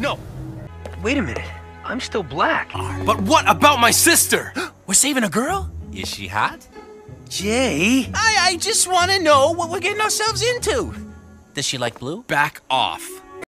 No. Wait a minute. I'm still black. But what about my sister? We're saving a girl? Is she hot? Jay. I, I just want to know what we're getting ourselves into. Does she like blue? Back off.